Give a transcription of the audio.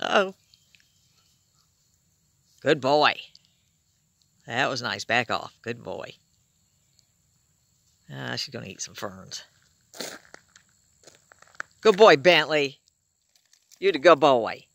Oh. Good boy. That was nice. Back off. Good boy. Ah, she's going to eat some ferns. Good boy, Bentley. You're the good boy.